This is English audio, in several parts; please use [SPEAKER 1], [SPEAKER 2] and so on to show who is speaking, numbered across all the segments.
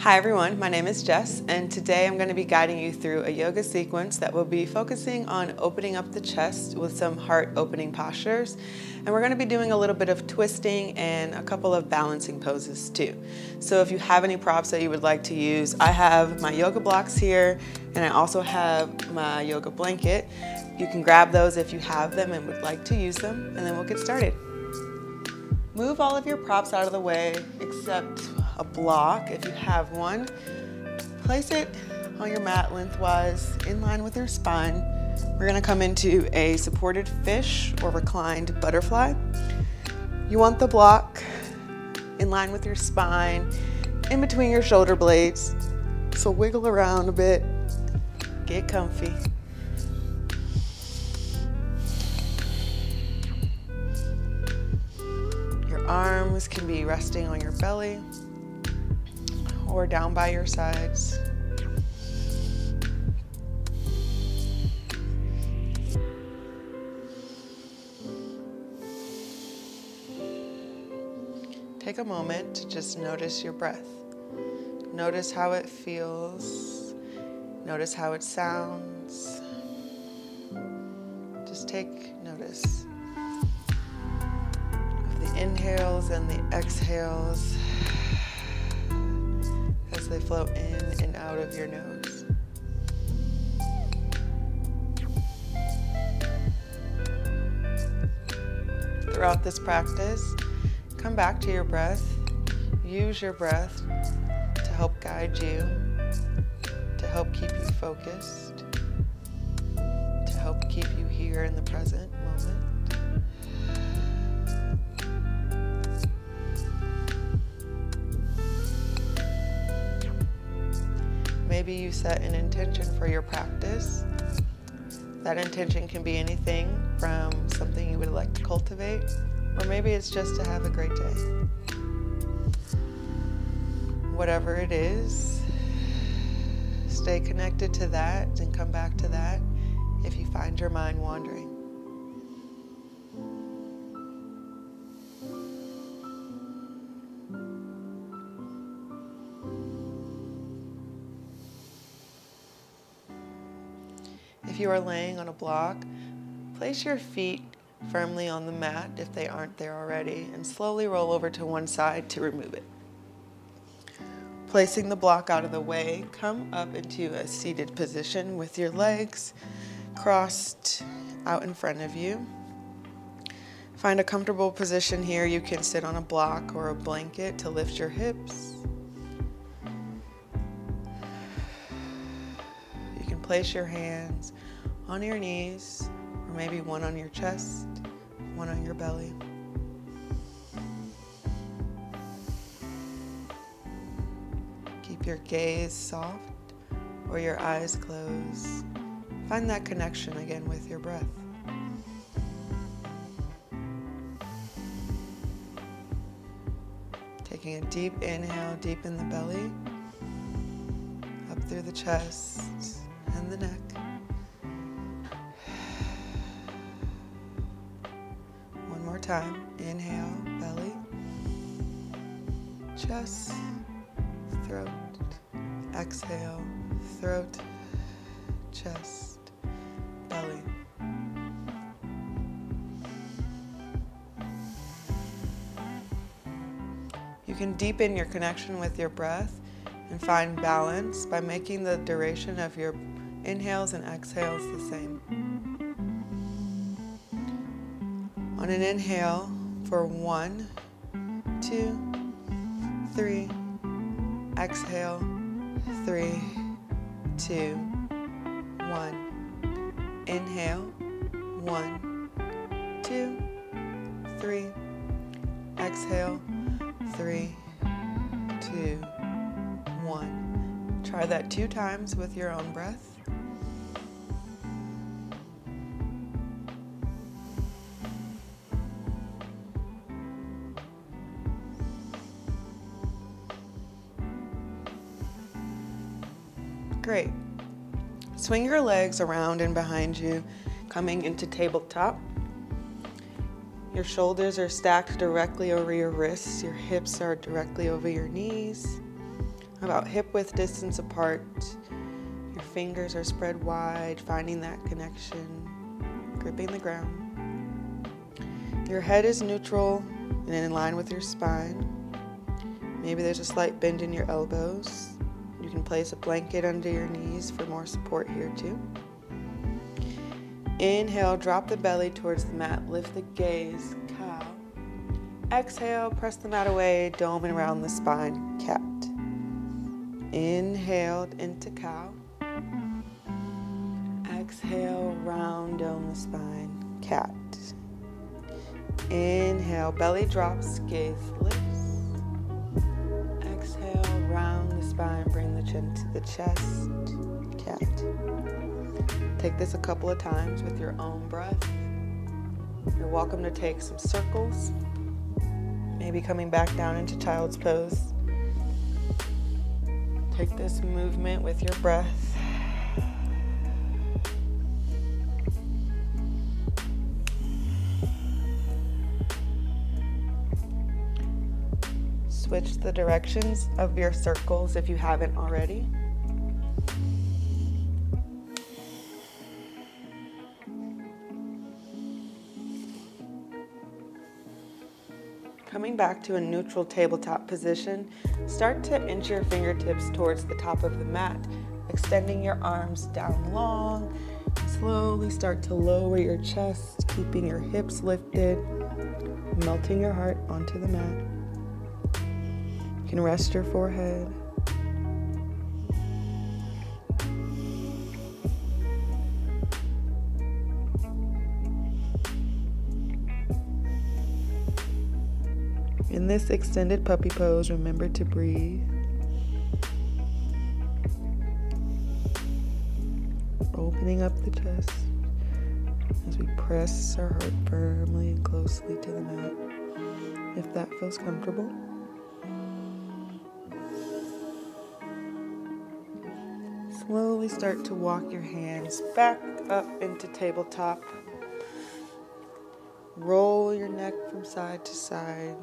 [SPEAKER 1] Hi everyone, my name is Jes and today I'm going to be guiding you through a yoga sequence that will be focusing on opening up the chest with some heart opening postures and we're going to be doing a little bit of twisting and a couple of balancing poses too. So if you have any props that you would like to use, I have my yoga blocks here and I also have my yoga blanket. You can grab those if you have them and would like to use them and then we'll get started. Move all of your props out of the way except a block if you have one. Place it on your mat lengthwise in line with your spine. We're gonna come into a supported fish or reclined butterfly. You want the block in line with your spine, in between your shoulder blades. So wiggle around a bit, get comfy. Your arms can be resting on your belly or down by your sides. Take a moment to just notice your breath. Notice how it feels. Notice how it sounds. Just take notice of the inhales and the exhales they flow in and out of your nose. Throughout this practice, come back to your breath. Use your breath to help guide you, to help keep you focused, to help keep you here in the present Maybe you set an intention for your practice. That intention can be anything from something you would like to cultivate, or maybe it's just to have a great day. Whatever it is, stay connected to that and come back to that if you find your mind wandering. You are laying on a block, place your feet firmly on the mat if they aren't there already and slowly roll over to one side to remove it. Placing the block out of the way, come up into a seated position with your legs crossed out in front of you. Find a comfortable position here. You can sit on a block or a blanket to lift your hips. You can place your hands on your knees, or maybe one on your chest, one on your belly. Keep your gaze soft or your eyes closed. Find that connection again with your breath. Taking a deep inhale, deep in the belly, up through the chest time. Inhale, belly, chest, throat. Exhale, throat, chest, belly. You can deepen your connection with your breath and find balance by making the duration of your inhales and exhales the same. On an inhale for one, two, three, exhale, three, two, one. Inhale, one, two, three, exhale, three, two, one. Try that two times with your own breath. Swing your legs around and behind you, coming into tabletop. Your shoulders are stacked directly over your wrists. Your hips are directly over your knees. about hip width distance apart. Your fingers are spread wide, finding that connection, gripping the ground. Your head is neutral and in line with your spine. Maybe there's a slight bend in your elbows. You can place a blanket under your knees for more support here too. Inhale, drop the belly towards the mat, lift the gaze, cow. Exhale, press the mat away, dome and around the spine, cat. Inhaled into cow. Exhale, round down the spine, cat. Inhale, belly drops, gaze lifts. Spine, bring the chin to the chest, cat. Take this a couple of times with your own breath. You're welcome to take some circles, maybe coming back down into child's pose. Take this movement with your breath. Switch the directions of your circles if you haven't already. Coming back to a neutral tabletop position, start to inch your fingertips towards the top of the mat, extending your arms down long. Slowly start to lower your chest, keeping your hips lifted, melting your heart onto the mat. Can rest your forehead. In this extended puppy pose, remember to breathe. Opening up the chest as we press our heart firmly and closely to the mat. If that feels comfortable. Slowly start to walk your hands back up into tabletop. Roll your neck from side to side.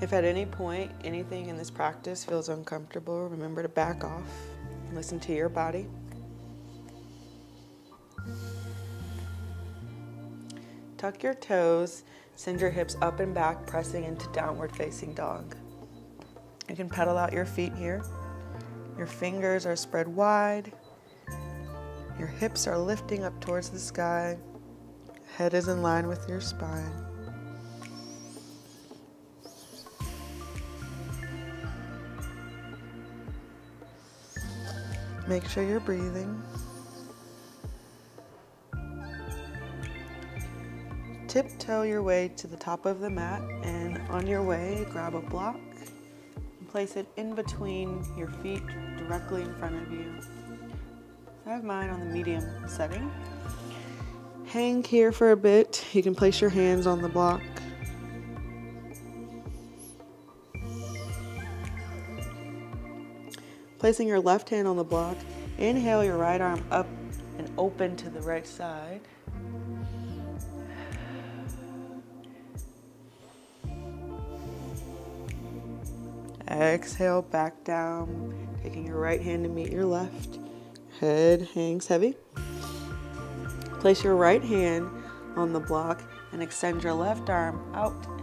[SPEAKER 1] If at any point anything in this practice feels uncomfortable, remember to back off. Listen to your body. Tuck your toes, send your hips up and back, pressing into downward facing dog. You can pedal out your feet here. Your fingers are spread wide. Your hips are lifting up towards the sky. Head is in line with your spine. Make sure you're breathing. Tiptoe your way to the top of the mat and on your way, grab a block and place it in between your feet directly in front of you. I have mine on the medium setting. Hang here for a bit. You can place your hands on the block. Placing your left hand on the block, inhale your right arm up and open to the right side. Exhale back down, taking your right hand to meet your left. Head hangs heavy. Place your right hand on the block and extend your left arm out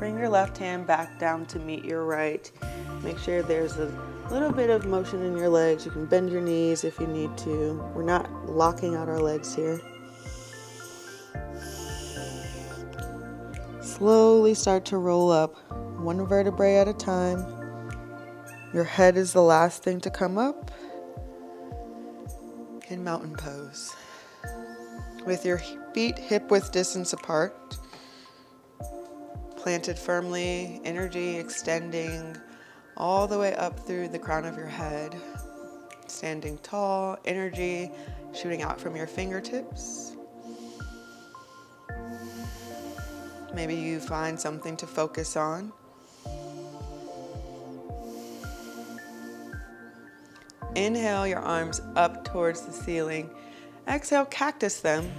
[SPEAKER 1] Bring your left hand back down to meet your right. Make sure there's a little bit of motion in your legs. You can bend your knees if you need to. We're not locking out our legs here. Slowly start to roll up, one vertebrae at a time. Your head is the last thing to come up in mountain pose. With your feet hip width distance apart, planted firmly, energy extending all the way up through the crown of your head. Standing tall, energy shooting out from your fingertips. Maybe you find something to focus on. Inhale your arms up towards the ceiling. Exhale, cactus them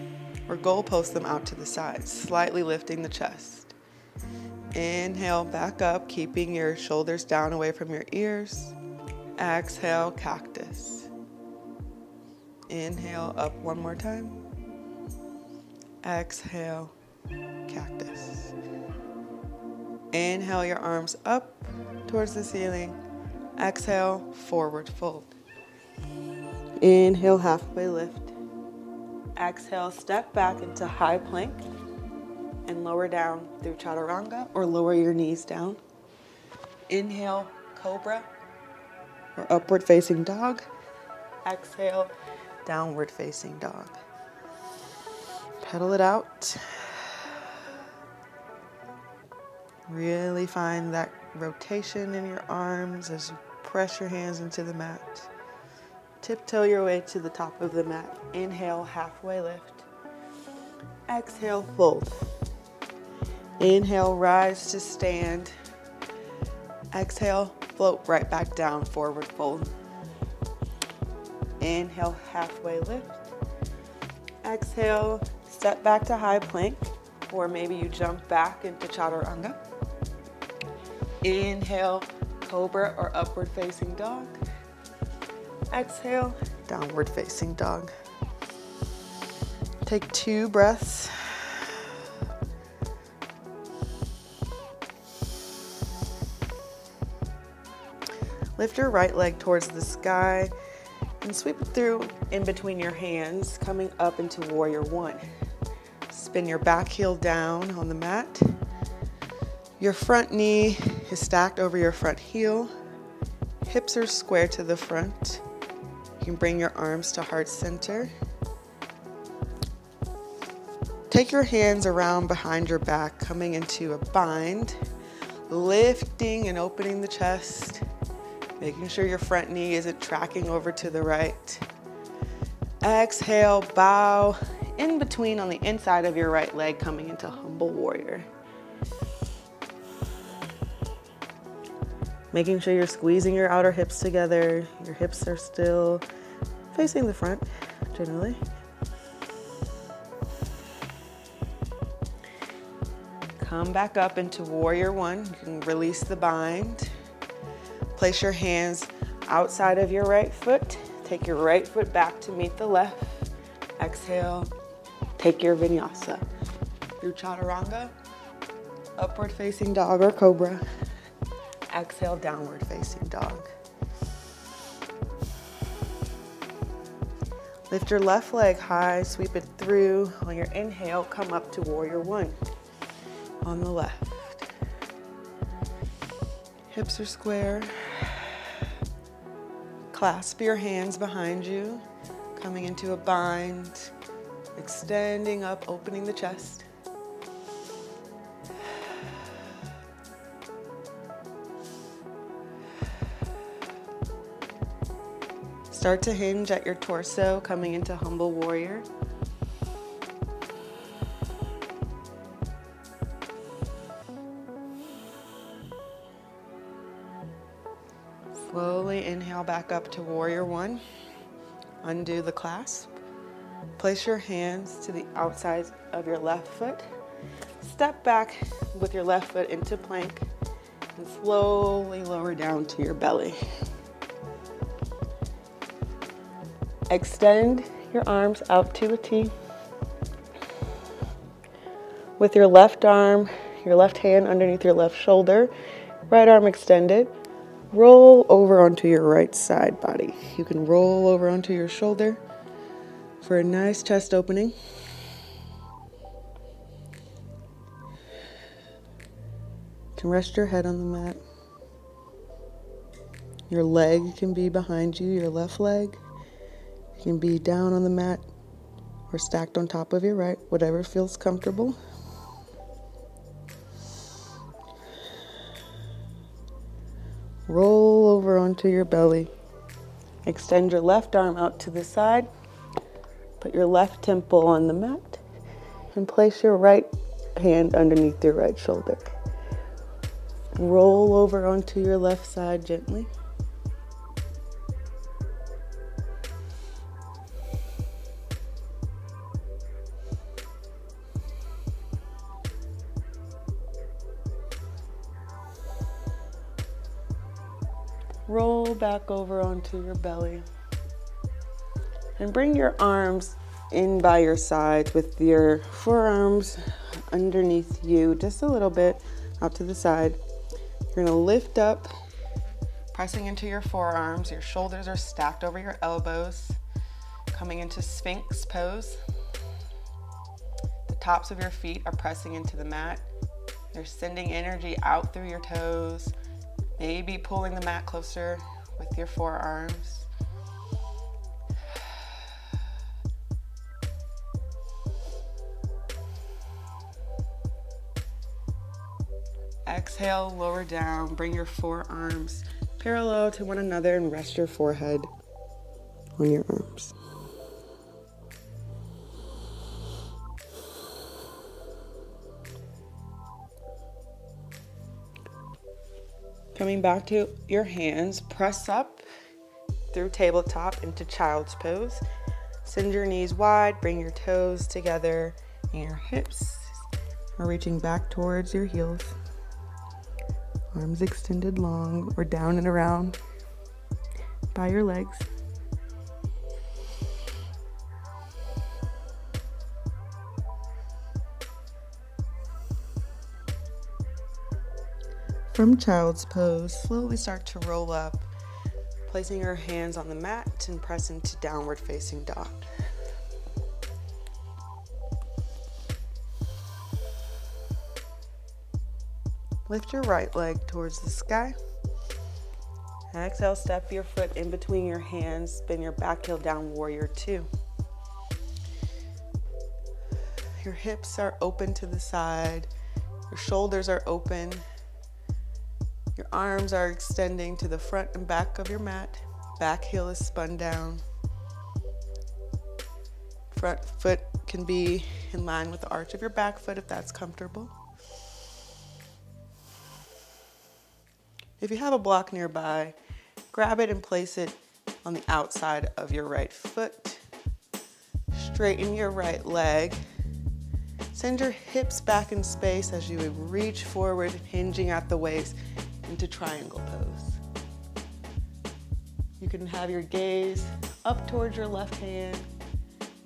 [SPEAKER 1] or goalpost them out to the sides, slightly lifting the chest. Inhale, back up, keeping your shoulders down away from your ears. Exhale, cactus. Inhale, up one more time. Exhale, cactus. Inhale your arms up towards the ceiling. Exhale, forward fold. Inhale, halfway lift. Exhale, step back into high plank and lower down through chaturanga or lower your knees down. Inhale, cobra or upward facing dog. Exhale, downward facing dog. Pedal it out. Really find that rotation in your arms as you press your hands into the mat. Tiptoe your way to the top of the mat. Inhale, halfway lift. Exhale, fold. Inhale, rise to stand. Exhale, float right back down, forward fold. Inhale, halfway lift. Exhale, step back to high plank, or maybe you jump back into chaturanga. Inhale, cobra or upward facing dog. Exhale, downward facing dog. Take two breaths. Lift your right leg towards the sky and sweep it through in between your hands, coming up into warrior one. Spin your back heel down on the mat. Your front knee is stacked over your front heel. Hips are square to the front. You can bring your arms to heart center. Take your hands around behind your back, coming into a bind, lifting and opening the chest, making sure your front knee isn't tracking over to the right. Exhale, bow in between on the inside of your right leg, coming into humble warrior. Making sure you're squeezing your outer hips together. Your hips are still facing the front, generally. Come back up into warrior one. You can release the bind. Place your hands outside of your right foot. Take your right foot back to meet the left. Exhale, take your vinyasa. Through chaturanga, upward facing dog or cobra. Exhale, downward facing dog. Lift your left leg high, sweep it through. On your inhale, come up to warrior one on the left. Hips are square. Clasp your hands behind you, coming into a bind, extending up, opening the chest. Start to hinge at your torso, coming into humble warrior. Inhale back up to warrior one. Undo the clasp. Place your hands to the outside of your left foot. Step back with your left foot into plank and slowly lower down to your belly. Extend your arms out to a T. With your left arm, your left hand underneath your left shoulder, right arm extended, roll over onto your right side body. You can roll over onto your shoulder for a nice chest opening. You can rest your head on the mat. Your leg can be behind you, your left leg. You can be down on the mat or stacked on top of your right, whatever feels comfortable. Roll over onto your belly. Extend your left arm out to the side. Put your left temple on the mat and place your right hand underneath your right shoulder. Roll over onto your left side gently. Roll back over onto your belly. And bring your arms in by your sides with your forearms underneath you just a little bit out to the side. You're gonna lift up, pressing into your forearms. Your shoulders are stacked over your elbows, coming into Sphinx pose. The tops of your feet are pressing into the mat. You're sending energy out through your toes, maybe pulling the mat closer with your forearms. Exhale, lower down. Bring your forearms parallel to one another and rest your forehead on your arms. Coming back to your hands, press up through tabletop into child's pose. Send your knees wide, bring your toes together, and your hips are reaching back towards your heels arms extended long or down and around by your legs. From child's pose, slowly start to roll up, placing your hands on the mat and press into downward facing dog. Lift your right leg towards the sky. Exhale, step your foot in between your hands, spin your back heel down, warrior two. Your hips are open to the side, your shoulders are open, arms are extending to the front and back of your mat, back heel is spun down. Front foot can be in line with the arch of your back foot if that's comfortable. If you have a block nearby, grab it and place it on the outside of your right foot. Straighten your right leg. Send your hips back in space as you reach forward, hinging at the waist into triangle pose. You can have your gaze up towards your left hand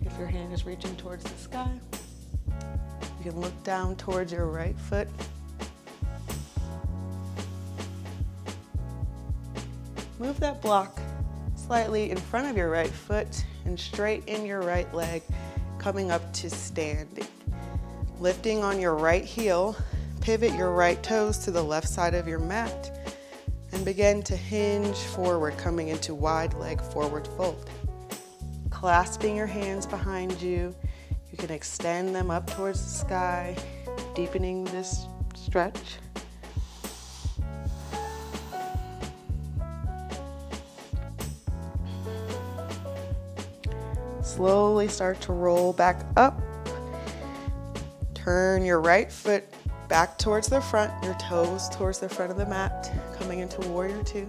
[SPEAKER 1] if your hand is reaching towards the sky. You can look down towards your right foot Move that block slightly in front of your right foot and straighten your right leg, coming up to standing. Lifting on your right heel, pivot your right toes to the left side of your mat and begin to hinge forward, coming into wide leg forward fold. Clasping your hands behind you, you can extend them up towards the sky, deepening this stretch. Slowly start to roll back up. Turn your right foot back towards the front, your toes towards the front of the mat, coming into warrior two.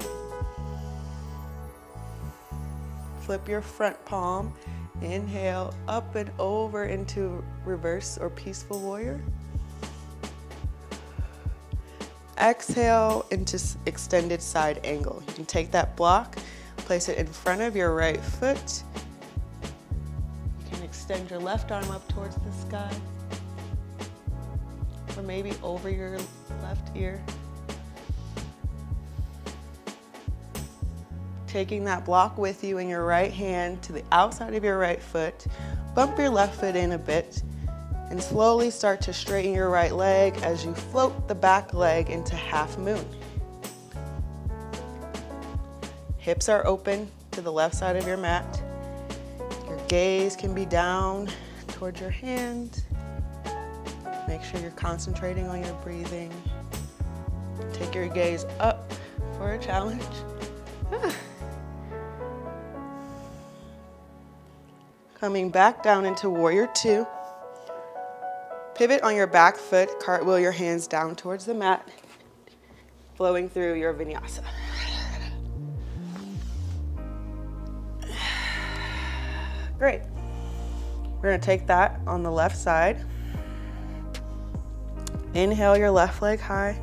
[SPEAKER 1] Flip your front palm, inhale up and over into reverse or peaceful warrior. Exhale into extended side angle. You can take that block, place it in front of your right foot, You can extend your left arm up towards the sky. Or maybe over your left ear. Taking that block with you in your right hand to the outside of your right foot. Bump your left foot in a bit and slowly start to straighten your right leg as you float the back leg into half moon. Hips are open to the left side of your mat Your gaze can be down towards your hand. Make sure you're concentrating on your breathing. Take your gaze up for a challenge. Coming back down into warrior two. Pivot on your back foot, cartwheel your hands down towards the mat, flowing through your vinyasa. Great. We're gonna take that on the left side. Inhale your left leg high.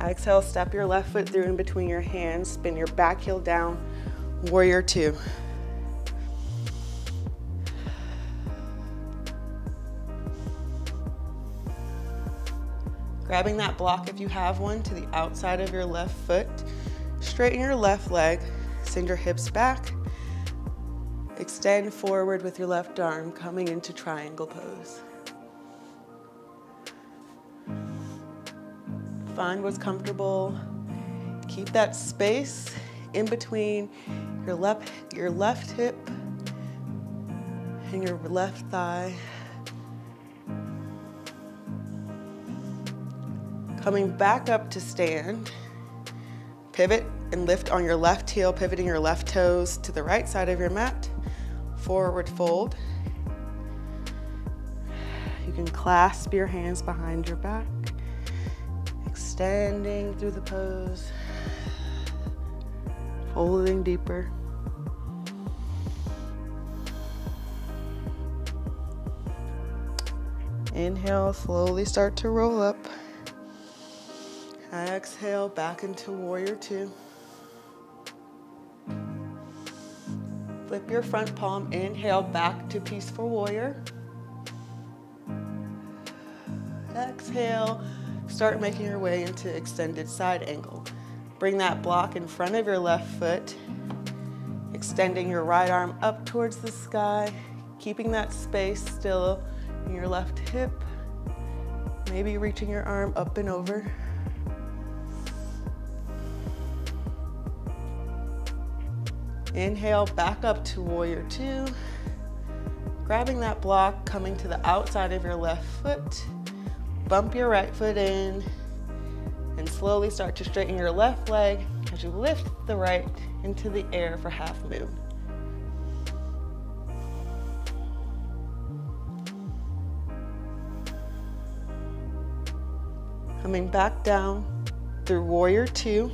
[SPEAKER 1] Exhale, step your left foot through in between your hands, spin your back heel down, warrior two. Grabbing that block if you have one to the outside of your left foot, straighten your left leg, send your hips back, extend forward with your left arm, coming into triangle pose. Find what's comfortable. Keep that space in between your left, your left hip and your left thigh. Coming back up to stand. Pivot and lift on your left heel, pivoting your left toes to the right side of your mat. Forward fold. You can clasp your hands behind your back extending through the pose, folding deeper. Inhale, slowly start to roll up. Exhale, back into warrior two. Flip your front palm, inhale back to peaceful warrior. Exhale, Start making your way into extended side angle. Bring that block in front of your left foot, extending your right arm up towards the sky, keeping that space still in your left hip, maybe reaching your arm up and over. Inhale, back up to warrior two. Grabbing that block, coming to the outside of your left foot, Bump your right foot in and slowly start to straighten your left leg as you lift the right into the air for half moon. Coming back down through warrior two.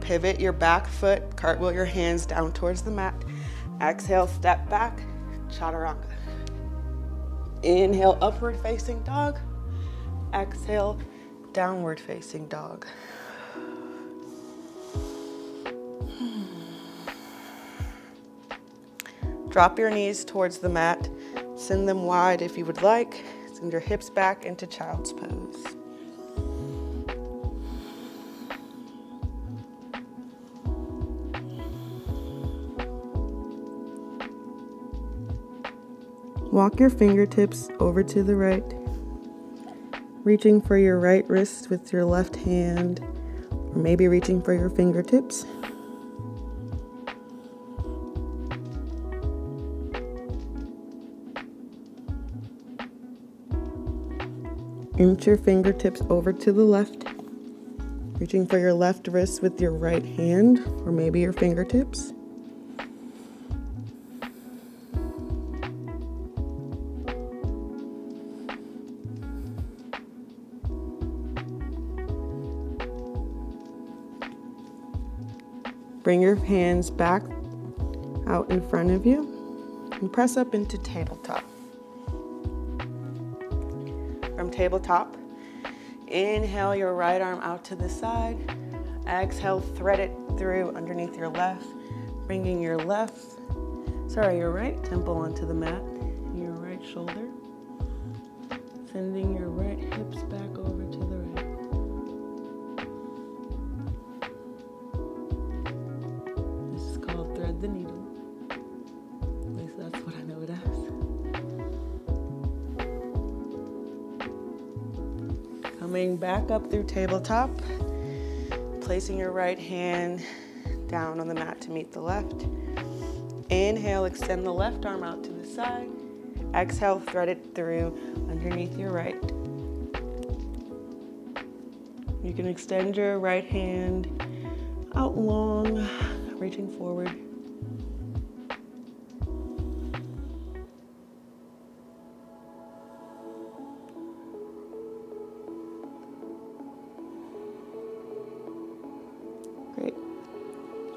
[SPEAKER 1] Pivot your back foot, cartwheel your hands down towards the mat. Exhale, step back, chaturanga. Inhale, upward facing dog. Exhale, downward facing dog. Hmm. Drop your knees towards the mat. Send them wide if you would like. Send your hips back into child's pose. Walk your fingertips over to the right, reaching for your right wrist with your left hand, or maybe reaching for your fingertips. Inch your fingertips over to the left, reaching for your left wrist with your right hand, or maybe your fingertips. Bring your hands back out in front of you and press up into tabletop. From tabletop, inhale your right arm out to the side. Exhale, thread it through underneath your left, bringing your left, sorry, your right temple onto the mat, through tabletop, placing your right hand down on the mat to meet the left. Inhale, extend the left arm out to the side. Exhale, thread it through underneath your right. You can extend your right hand out long, reaching forward.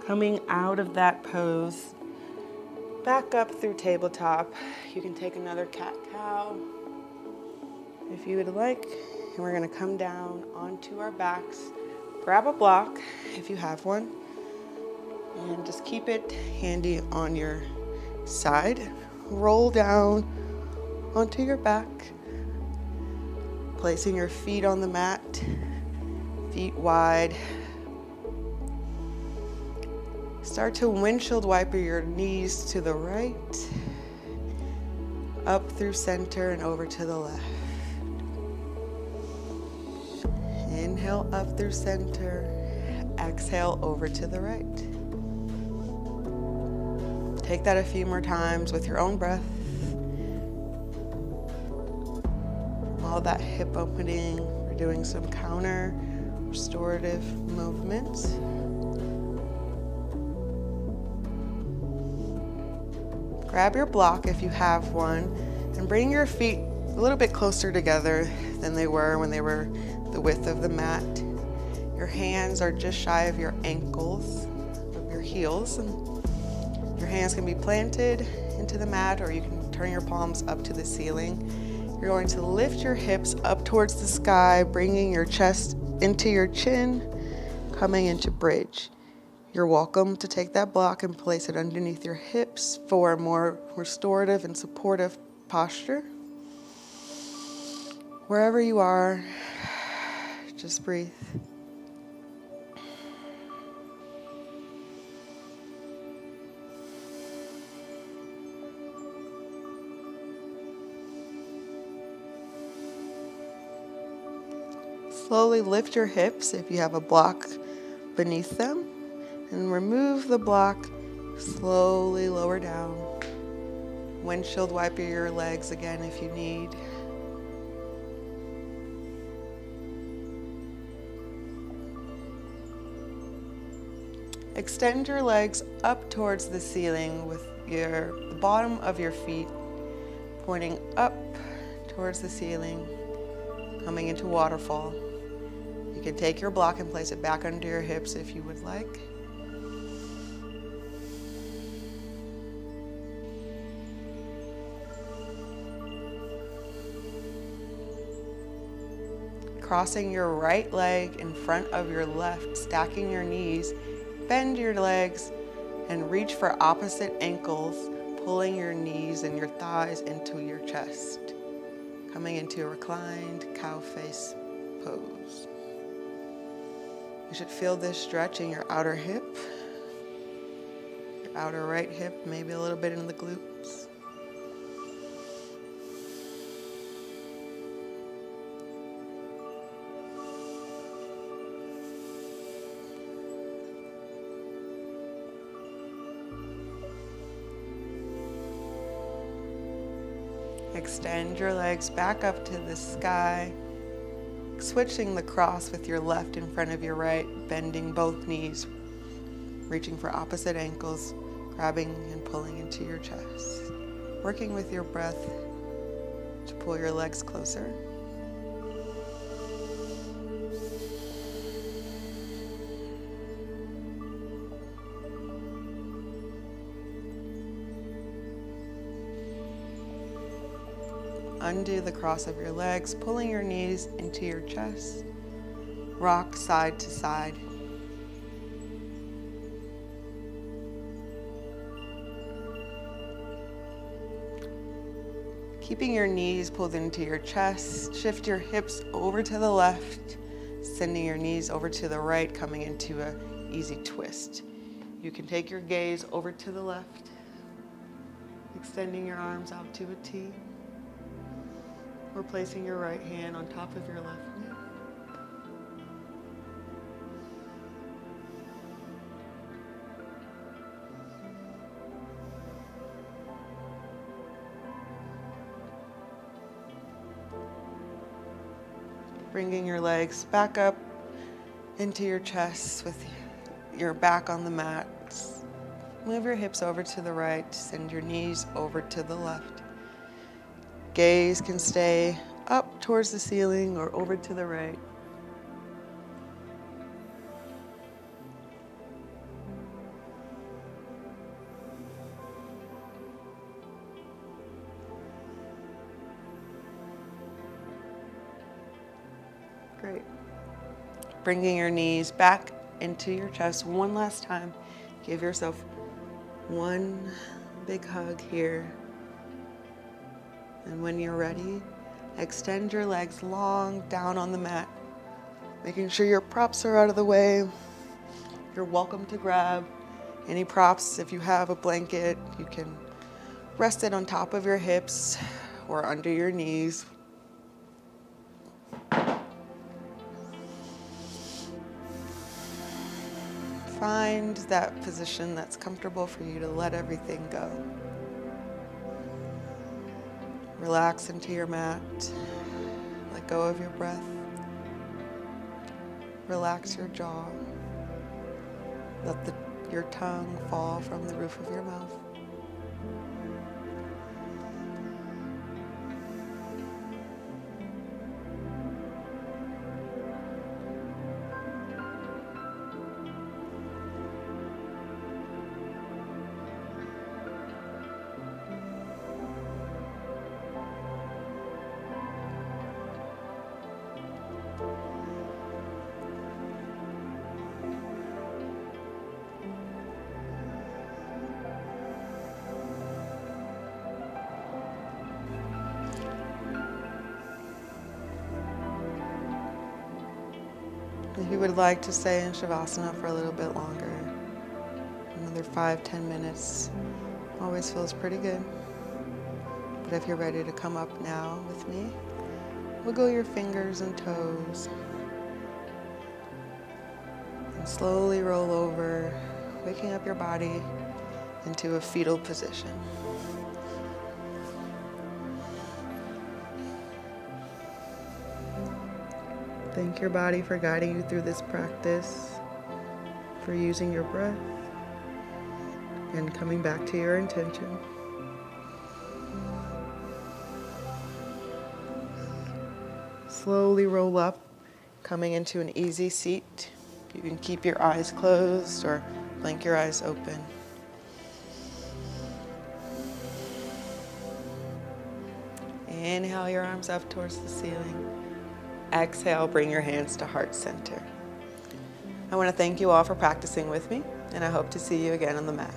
[SPEAKER 1] Coming out of that pose, back up through tabletop. You can take another cat cow if you would like. And we're gonna come down onto our backs. Grab a block if you have one. And just keep it handy on your side. Roll down onto your back. Placing your feet on the mat, feet wide. Start to windshield wiper your knees to the right, up through center and over to the left. Inhale up through center, exhale over to the right. Take that a few more times with your own breath. All that hip opening, we're doing some counter restorative movements. Grab your block if you have one and bring your feet a little bit closer together than they were when they were the width of the mat. Your hands are just shy of your ankles, of your heels. And your hands can be planted into the mat or you can turn your palms up to the ceiling. You're going to lift your hips up towards the sky, bringing your chest into your chin, coming into bridge. You're welcome to take that block and place it underneath your hips for a more restorative and supportive posture. Wherever you are, just breathe. Slowly lift your hips if you have a block beneath them and remove the block. Slowly lower down. Windshield wiper your legs again if you need. Extend your legs up towards the ceiling with your the bottom of your feet pointing up towards the ceiling, coming into waterfall. You can take your block and place it back under your hips if you would like. Crossing your right leg in front of your left, stacking your knees, bend your legs, and reach for opposite ankles, pulling your knees and your thighs into your chest. Coming into a reclined cow face pose. You should feel this stretch in your outer hip, your outer right hip, maybe a little bit in the glutes. Your legs back up to the sky switching the cross with your left in front of your right, bending both knees, reaching for opposite ankles, grabbing and pulling into your chest. Working with your breath to pull your legs closer. Undo the cross of your legs, pulling your knees into your chest. Rock side to side. Keeping your knees pulled into your chest, shift your hips over to the left, sending your knees over to the right, coming into a easy twist. You can take your gaze over to the left, extending your arms out to a T placing your right hand on top of your left knee. Bringing your legs back up into your chest with your back on the mat. Move your hips over to the right, send your knees over to the left. Gaze can stay up towards the ceiling or over to the right. Great. Bringing your knees back into your chest one last time. Give yourself one big hug here. And when you're ready, extend your legs long down on the mat, making sure your props are out of the way. You're welcome to grab any props. If you have a blanket, you can rest it on top of your hips or under your knees. Find that position that's comfortable for you to let everything go. Relax into your mat. Let go of your breath. Relax your jaw. Let the, your tongue fall from the roof of your mouth. Like to stay in Shavasana for a little bit longer, another five, ten minutes, always feels pretty good. But if you're ready to come up now with me, wiggle your fingers and toes. And slowly roll over, waking up your body into a fetal position. Thank your body for guiding you through this practice, for using your breath, and coming back to your intention. Slowly roll up, coming into an easy seat. You can keep your eyes closed or blink your eyes open. Inhale your arms up towards the ceiling. Exhale, bring your hands to heart center. I want to thank you all for practicing with me, and I hope to see you again on the mat.